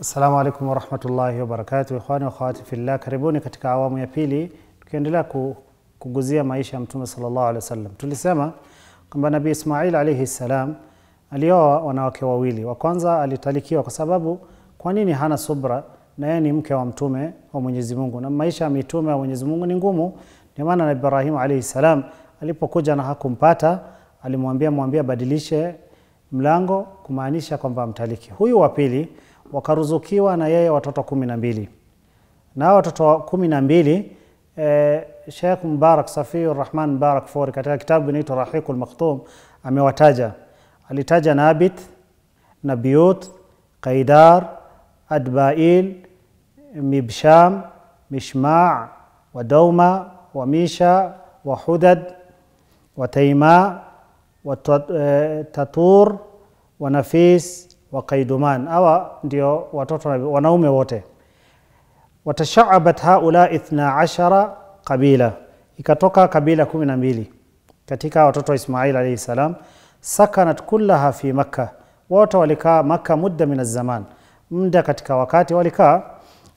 Assalamu alaikum warahmatullahi wabarakatuh, ikhwani wa akhawati fillah, karibuni katika awamu ya pili tukiendelea kuguzia maisha ya Mtume sallallahu alaihi wasallam. Tulisema kwamba Nabii Ismail alaihi salam alioa wanawake wawili. Wa kwanza alitalikiwa kwa sababu kwa nini hana subra na yeye ni mke wa mtume wa Mwenyezi Mungu, na maisha ya mitume wa Mwenyezi Mungu ni ngumu. Ndio maana Nabii Ibrahim alaihi salam alipokuja na hakumpata, alimwambia mwambie abadilishe mlango, kumaanisha kwamba amtaliki. Huyu wa pili wakaruzukiwa na yeye watoto kumi na mbili na watoto kumi na mbili eh, Sheikh Mubarak Safiur Rahman Mubarak Fori katika kitabu inaitwa Rahiqul Maktum amewataja. Alitaja Nabit, Nabiut, Qaidar, Adbail, Mibsham, Mishma' wa Dauma wa Misha wa Hudad wa eh, Qaiduman. Hawa ndio watoto wanaume wote watashaabat haula ithna ashara qabila, ikatoka kabila kumi na mbili katika watoto wa Ismail alayhi salam. Sakanat kullaha fi Makka, wote walikaa Makka mudda min zaman, muda katika wakati walikaa.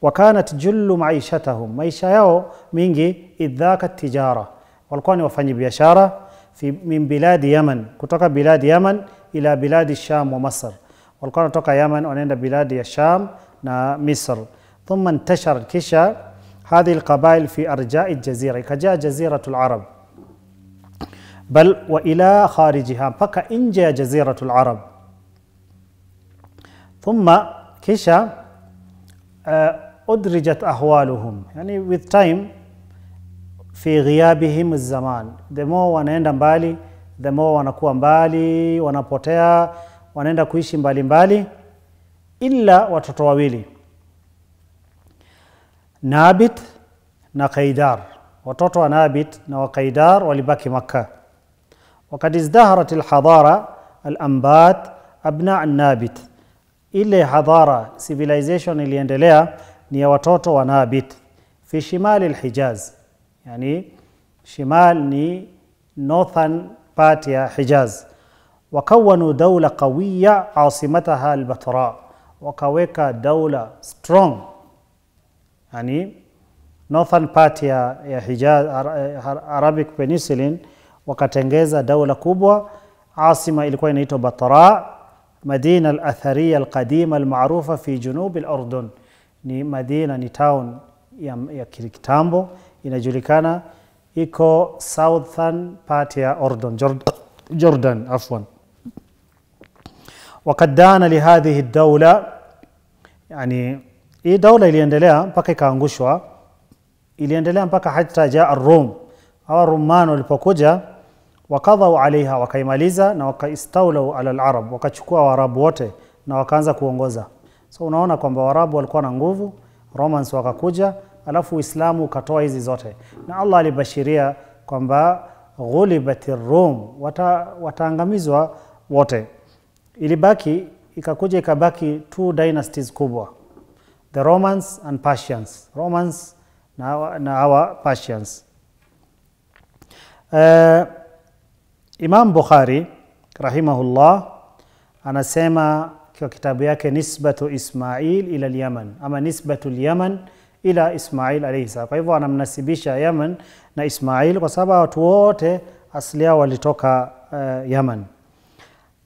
Wakanat jullu maishatahum, maisha yao mingi idhaka tijara, walikuwa ni wafanyi biashara fi min biladi Yaman, kutoka biladi Yaman ila biladi Sham wa Masr, walikuwa wanatoka Yaman wanaenda biladi ya Sham na Misr. ثم انتشر كشا هذه القبائل في أرجاء الجزيرة. كجاء جزيرة العرب. بل وإلى خارجها. بقى إنجا جزيرة العرب. ثم كشا آه، أدرجت أحوالهم يعني with time في غيابهم الزمان. The more wanaenda mbali the more wanakuwa mbali wanapotea wanaenda kuishi mbali mbali ila watoto wawili Nabit na Qaidar. Watoto wa Nabit na wa Qaidar walibaki Makka. Wakad izdaharat alhadara alambat abna Nabit, ile hadhara civilization iliendelea ni ya watoto wa Nabit fi shimali alhijaz, yani shimal ni northern part ya Hijaz. وكونوا دولة قوية عاصمتها البتراء. وكويكا دولة strong. يعني northern part يا حجاز Hijaz Arabic Peninsula wakatengeneza دولة kubwa عاصمة ilikuwa inaitwa بتراء. مدينة الأثرية القديمة المعروفة في جنوب الأردن. مدينة ni town ya ya, ya kitambo inajulikana iko southern part أردن. Jordan, Jordan عفوا وقد دان لهذه الدولة yani hii daula iliendelea mpaka ikaangushwa, iliendelea mpaka hata jaa Rum. Hawa Ruman walipokuja wakadhau alaiha, wakaimaliza na wakaistaulau ala larab, wakachukua Waarabu wote na wakaanza kuongoza. So unaona kwamba Waarabu walikuwa na nguvu, Romans wakakuja, alafu Uislamu ukatoa hizi zote, na Allah alibashiria kwamba ghulibat Rum, wata, wataangamizwa wote. Ilibaki ikakuja ikabaki two dynasties kubwa the Romans and Persians. Romans na, na hawa Persians. Uh, Imam Bukhari rahimahullah anasema kwa kitabu yake Nisbatu Ismail ila Yaman ama Nisbatu Yaman ila Ismail alayhi salam. Kwa hivyo anamnasibisha Yaman na Ismail kwa sababu watu wote asili yao walitoka uh, Yaman.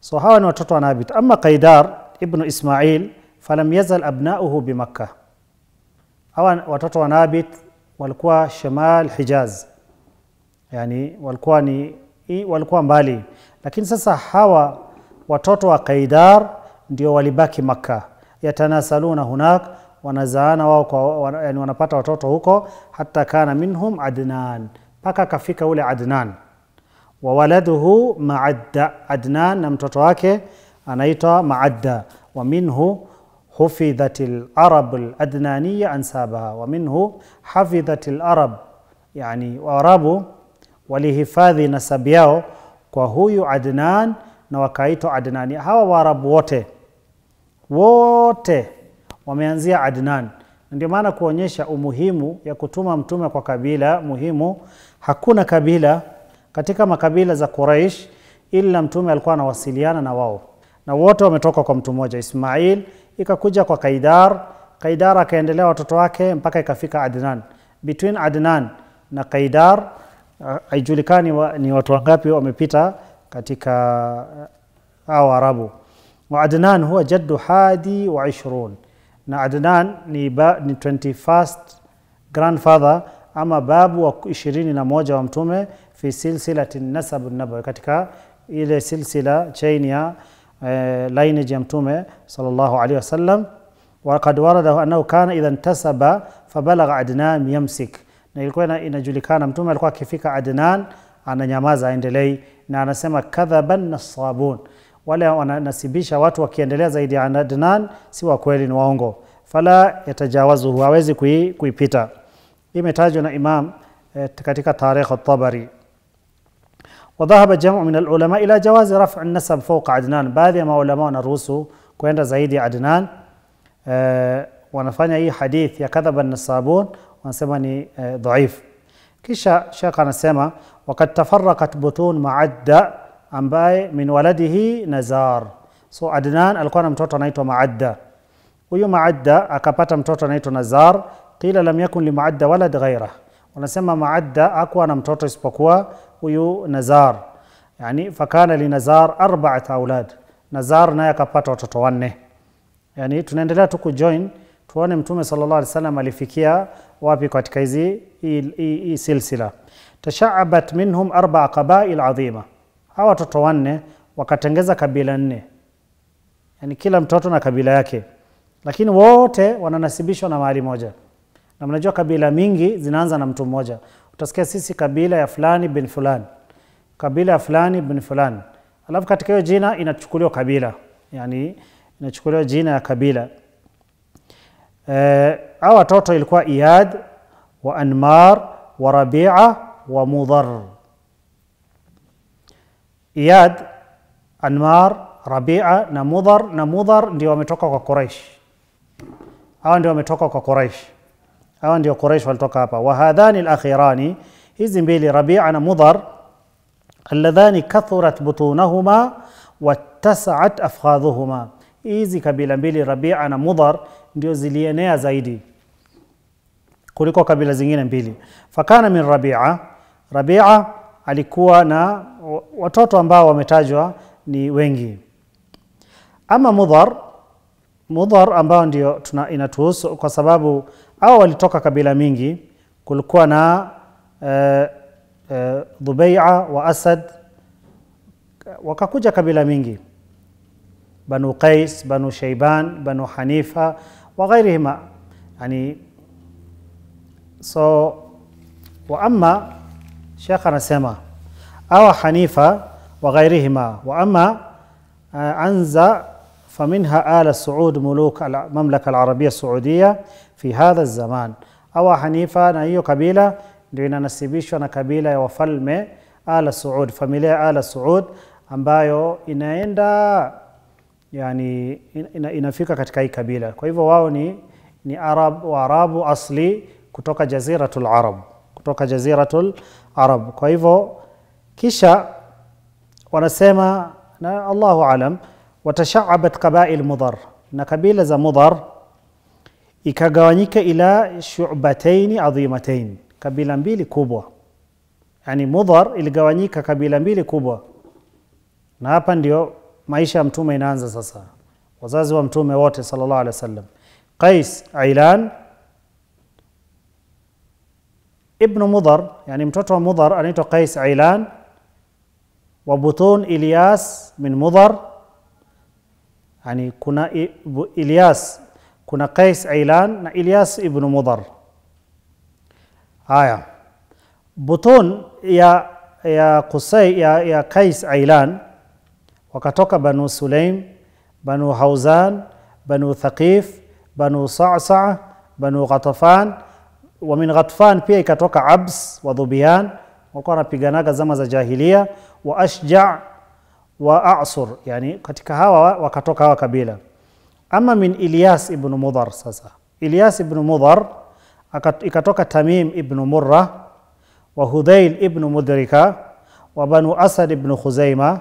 So hawa ni watoto wa Nabit. Ama Qaidar ibnu Ismail falam yazal abnauhu bimakka, hawa watoto wa Nabit walikuwa shimal Hijaz, yani walikuwa ni walikuwa mbali, lakini sasa hawa watoto wa Qaidar ndio walibaki Makka, yatanasaluna hunak, wanazaana wao kwa yani wanapata watoto huko, hata kana minhum Adnan, mpaka akafika ule Adnan wa waladuhu maadda Adnan, na mtoto wake anaitwa Maadda. Wa minhu hufidhat al-arab al-adnaniyya wa minhu hafidhat al-arab, yani Waarabu walihifadhi nasabi yao kwa huyu Adnan na wakaitwa Adnani. Hawa Waarabu wote wote wameanzia Adnan. Ndio maana kuonyesha umuhimu ya kutuma mtume kwa kabila muhimu. Hakuna kabila katika makabila za Quraish ila mtume alikuwa anawasiliana na wao na wote wametoka kwa mtu mmoja Ismail ikakuja kwa Kaidar. Kaidar akaendelea watoto wake mpaka ikafika Adnan. Between Adnan na Kaidar aijulikani haijulikani wa, ni watu wangapi wamepita katika uh, hao Arabu. Wa Adnan huwa jaddu hadi wa ishrun, na Adnan ni, ba, ni 21st grandfather ama babu wa ishirini na moja wa mtume fi silsilati nasab nabawi, katika ile silsila chain ya e, lineage ya mtume sallallahu alaihi wasallam. Wakad warada annahu kana idha intasaba fabalagha Adnan yamsik, na ilikuwa inajulikana mtume alikuwa akifika Adnan ananyamaza, aendelei, na anasema kadhaban nasabun, wale wananasibisha watu wakiendelea zaidi ya Adnan si wa kweli, ni waongo. Fala yatajawazuhu, hawezi kuipita. Hii imetajwa na imam eh, katika tarikh وذهب جمع من العلماء إلى جواز رفع النسب فوق عدنان. بعض ما علماء نروسو كوين زايد عدنان. ونفاني أي حديث يكذب النصابون ونسمني ضعيف كيشا شيخ أنا نسيما وقد تفرقت بطون معدة أمباي من ولده نزار سو عدنان القوانا متوتو نايتو معدة ويو معدة أكابتا متوتو نايتو نزار قيل لم يكن لمعد ولد غيره. ونسمى معد أقوى نمتوت اسبقوا ويو نزار. يعني فكان لنزار أربعة أولاد. نزار نايا كبات وتتواني يعني تنندلا تكو جوين تواني متومي صلى الله عليه وسلم لفكيا وابي كاتكايزي إي, إي, إي سلسلة. تشعبت منهم أربع قبائل عظيمة. هوا تتواني وكتنجزا كبيلة ني يعني كلا متوتنا كبيلة يكي لكن ووته ونانسيبيشو نمالي موجة. Na mnajua kabila mingi zinaanza na mtu mmoja. Utasikia sisi kabila ya fulani bin fulani, kabila ya fulani bin fulani, alafu katika hiyo jina inachukuliwa kabila, yani inachukuliwa jina ya kabila. Eh, au watoto ilikuwa Iyad wa Anmar wa Rabia wa Mudhar. Iyad, Anmar, Rabia na Mudhar, na Mudhar ndio wametoka kwa Quraish. Hawa ndio wametoka kwa Quraish. Hawa ndio Quraish walitoka hapa. Wa hadhani alakhirani, hizi mbili Rabia na Mudhar, alladhani kathurat butunahuma wattasaat afkhadhuhuma, hizi kabila mbili Rabia na Mudhar ndio zilienea zaidi kuliko kabila zingine mbili. Fakana min Rabia, Rabia alikuwa na watoto ambao wametajwa ni wengi. Ama Mudhar, Mudhar ambao ndio inatuhusu kwa sababu hao walitoka kabila mingi. Kulikuwa na uh, uh, Dhubeia wa Asad, wakakuja kabila mingi, Banu Qais, Banu Shaiban, Banu Hanifa wa ghairihima, yani so wa amma Sheikh anasema awa Hanifa wa ghairihima wa amma uh, anza فمنها آل السعود ملوك المملكة العربية السعودية في هذا الزمان أو حنيفة na hiyo kabila ndio inanasibishwa na kabila ya wafalme Al Saud, familia ya Al Saud ambayo inaenda yani ina, inafika katika hii kabila. Kwa hivyo wao ni ni Arab Waarabu asli kutoka Jaziratul Arab, kutoka Jaziratul Arab. Kwa hivyo kisha wanasema na Allahu alam watashaabat qabail Mudhar, na kabila za Mudhar ikagawanyika ila shubataini adhimatain, kabila mbili kubwa. Yani Mudhar iligawanyika kabila mbili kubwa, na hapa ndio maisha ya mtume inaanza sasa. Wazazi wa mtume wote sallallahu alaihi wasallam, Qais Ailan ibnu Mudhar, yani mtoto wa Mudhar anaitwa Qais Ailan, wa butun Ilyas min Mudhar yani kuna كنا قيس عيلان نا إلياس ابن مضر. آية. بطون يا يا قصي يا يا قيس عيلان وكتوك بنو سليم بنو هوزان بنو ثقيف بنو صعصع بنو غطفان ومن غطفان بي كتوك عبس وذبيان وكنا بيغناغا زما ذا جاهلية وأشجع وأعصر يعني كتك هوا كبيلة. Ama min Ilyas ibn Mudhar, sasa Ilyas ibn Mudhar ikatoka Tamim ibn Murra wa Hudhail ibn Mudrika wa Banu Asad ibn Khuzaima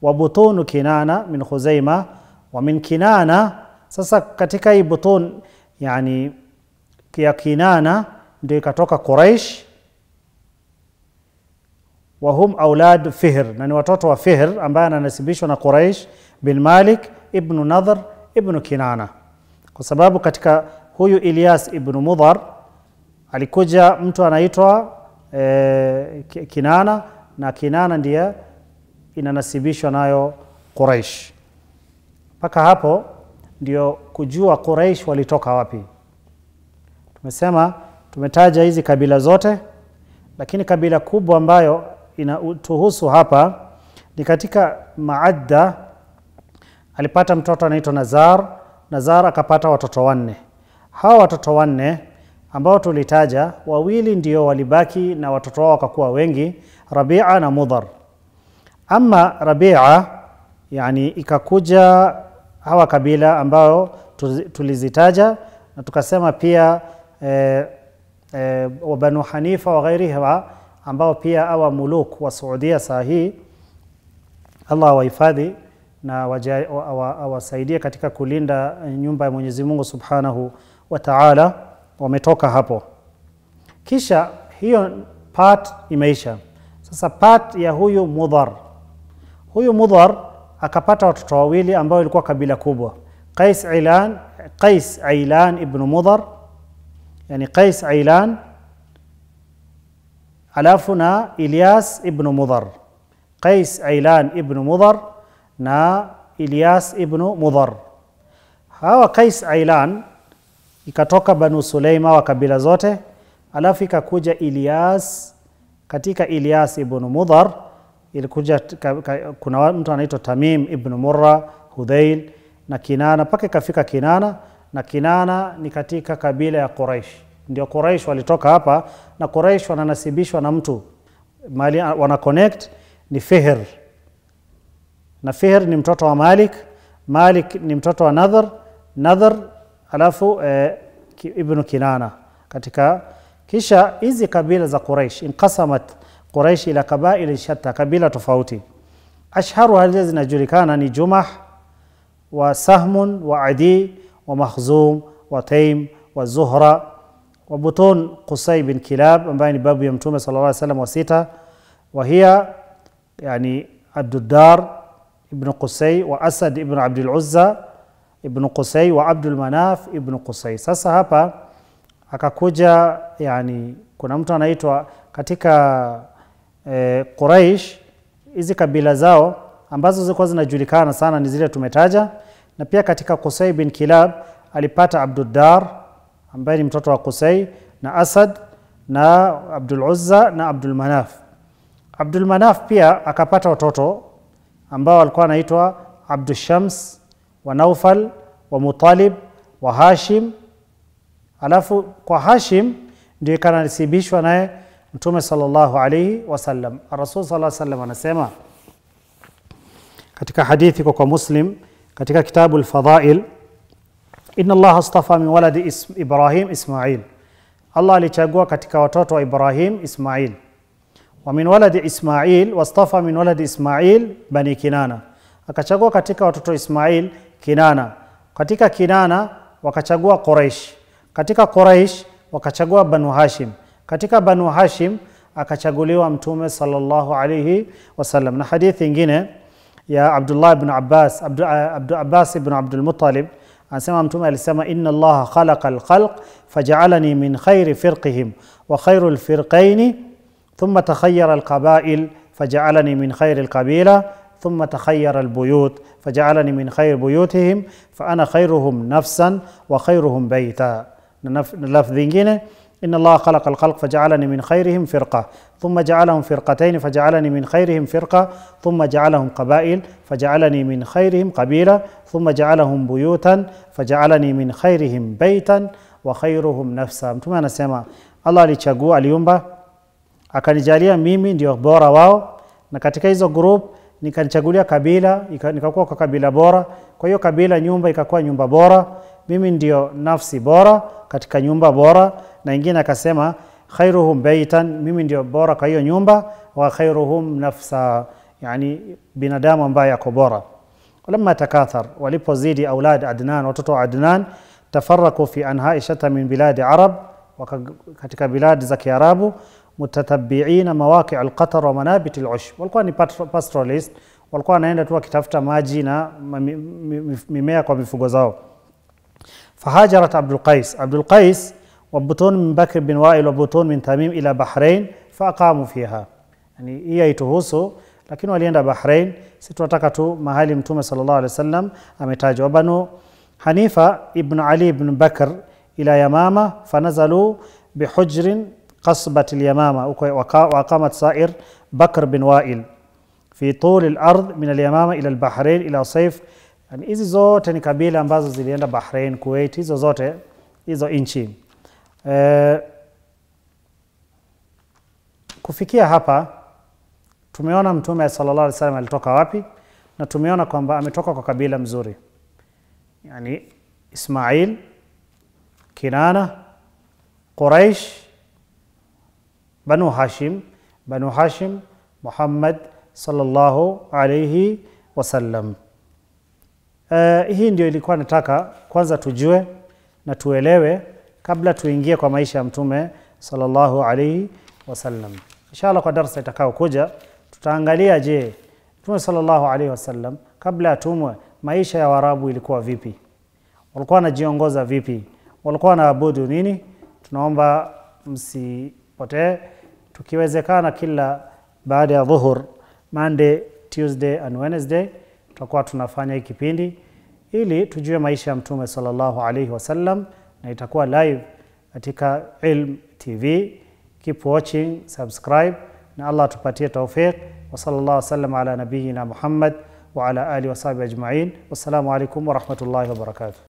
wa butunu Kinana min Khuzaima wa min Kinana sasa katika hii butun yani ya kinana ndio ikatoka quraish wahum aulad fihr na ni watoto wa fihr ambaye ananasibishwa na quraish bin malik ibnu nadhr ibnu kinana. Kwa sababu katika huyu ilyas ibnu mudhar alikuja mtu anaitwa e, kinana na kinana ndiye inanasibishwa nayo quraish. Mpaka hapo ndio kujua quraish walitoka wapi. Tumesema tumetaja hizi kabila zote lakini kabila kubwa ambayo inatuhusu hapa ni katika maadda alipata mtoto anaitwa nazar. Nazar akapata watoto wanne. Hawa watoto wanne ambao tulitaja wawili ndio walibaki na watoto wao wakakuwa wengi rabia na mudhar. Ama rabia yani ikakuja hawa kabila ambao tulizitaja na tukasema pia e, e, wa banu hanifa wa ghairiha ambao pia awa muluk wa saudia saa hii allah awahifadhi na awasaidie katika kulinda nyumba ya mwenyezi mungu subhanahu wa taala wametoka hapo. Kisha hiyo part imeisha. Sasa part ya huyu mudhar. Huyu mudhar akapata watoto wawili ambao ilikuwa kabila kubwa. Qais Ailan, qais ailan ibnu mudhar yani qais ailan alafu na ilyas ibnu mudhar. Qais ailan ibnu mudhar na ilyas ibnu mudhar. Hawa Kais ailan ikatoka banu suleima wa kabila zote alafu ikakuja ilyas katika ilyas ibnu mudhar ilikuja kuna mtu anaitwa tamim ibnu murra hudhail na kinana mpaka ikafika kinana na kinana ni katika kabila ya quraish. Ndio quraish walitoka hapa na quraish wananasibishwa na mtu. Mali wana connect ni fihr na fihr ni mtoto wa malik malik ni mtoto wa nadhr nadhr alafu eh, ibnu kinana katika kisha hizi kabila za quraish inqasamat quraish ila kabaili shatta kabila tofauti ashharu hali zinajulikana ni jumah wa sahmun wa adi wa makhzum wa taim wa zuhra wa butun qusay bin kilab ambaye ni babu ya mtume sallallahu alaihi wasallam wa sita wa hiya yani abduddar ibn qusay wa asad ibn abdul uzza ibn qusay wa abdul manaf ibn qusay. Sasa hapa akakuja yani kuna mtu anaitwa katika e, quraish hizi kabila zao ambazo zilikuwa zinajulikana sana ni zile tumetaja. Na pia katika qusay bin kilab alipata abduddar ambaye ni mtoto wa qusay na asad na abdul uzza na abdul manaf. Abdul manaf pia akapata watoto ambao walikuwa wanaitwa abdushams wa naufal wa mutalib wa hashim alafu kwa hashim ndio ikanasibishwa naye mtume sallallahu alaihi wasallam rasul saa salam anasema katika hadithi kwa kwa muslim katika kitabu lfadhail ina allaha astafa min waladi ibrahim ismail allah alichagua katika watoto wa ibrahim ismail ومن ولد إسماعيل واصطفى من ولد إسماعيل بني كنانة. أكتشغوا كتيكا وتوتو إسماعيل كنانة. كتيكا كنانة وكتشغوا قريش. كتيكا قريش وكتشغوا بنو هاشم. كتيكا بنو هاشم أكتشغوا أمتومي صلى الله عليه وسلم. نحديث إنجينة يا عبد الله بن عباس عبد, عبد عباس بن عبد المطلب. أن سمع السماء إن الله خلق الخلق فجعلني من خير فرقهم وخير الفرقين ثم تخير القبائل فجعلني من خير القبيلة ثم تخير البيوت فجعلني من خير بيوتهم فأنا خيرهم نفسا وخيرهم بيتا. لفظ إن الله خلق الخلق فجعلني من خيرهم فرقة ثم جعلهم فرقتين فجعلني من خيرهم فرقة ثم جعلهم قبائل فجعلني من خيرهم قبيلة ثم جعلهم بيوتا فجعلني من خيرهم بيتا وخيرهم نفسا. mtume anasema allah alichagua aliumba akanijalia mimi ndio bora wao na katika hizo group nikanichagulia kabila nikakuwa kwa kabila bora. Kwa hiyo kabila nyumba ikakuwa nyumba bora. Mimi ndio nafsi bora katika nyumba bora. Na ingine akasema khairuhum baitan mimi ndio bora kwa hiyo nyumba wa khairuhum nafsa yani binadamu ambaye ako bora. Walamma takathar walipozidi aulad adnan watoto wa adnan tafaraku fi anhai shata min biladi arab katika biladi za kiarabu متتبعين مواقع القطر ومنابت العش. والقوان باستراليست والقوان هنا تو كتفت ماجينا ميميك ومفقوزاو فهاجرت عبد القيس عبد القيس وبطون من بكر بن وائل وبطون من تميم إلى بحرين فأقاموا فيها يعني إيه يتهوسو لكن ولينا بحرين ستوتكتو مهالي متومة صلى الله عليه وسلم أمتاج وبنو حنيفة ابن علي بن بكر إلى يمامة فنزلوا بحجر qasbat al-Yamama وقامت سائر بكر بن وائل في طول الارض من اليمامه الى البحرين الى صيف yani hizi zote ni kabila ambazo zilienda Bahrain, Kuwait, hizo zote hizo nchi e, kufikia hapa tumeona mtume sallallahu alaihi wasallam alitoka wapi na tumeona kwamba ametoka kwa kabila mzuri yani Ismail, Kinana, Quraish, Banu Hashim, Banu Hashim, Muhammad sallallahu alayhi wasallam. Uh, hii ndio ilikuwa nataka kwanza tujue na tuelewe kabla tuingie kwa maisha ya mtume sallallahu alayhi wasallam. Inshallah kwa darasa itakao kuja tutaangalia, je, mtume sallallahu alayhi wasallam kabla atumwe maisha ya Waarabu ilikuwa vipi? Walikuwa wanajiongoza vipi? Walikuwa wanaabudu nini? Tunaomba msipotee, tukiwezekana kila baada ya dhuhur, Monday, Tuesday and Wednesday tutakuwa tunafanya hii kipindi ili tujue maisha ya mtume sallallahu alaihi wasallam, na itakuwa live katika Ilm TV. Keep watching, subscribe, na Allah tupatie taufiq. Wa sallallahu wasallam ala nabiyina Muhammad wa ala alihi wa sahbihi ajma'in. Wassalamu alaikum wa rahmatullahi wa barakatuh.